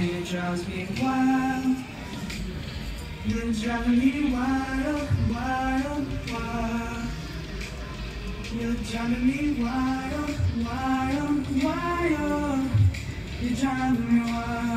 and it me wild. You're driving me wild, wild, wild. You're driving me wild, wild, wild. You're driving me wild.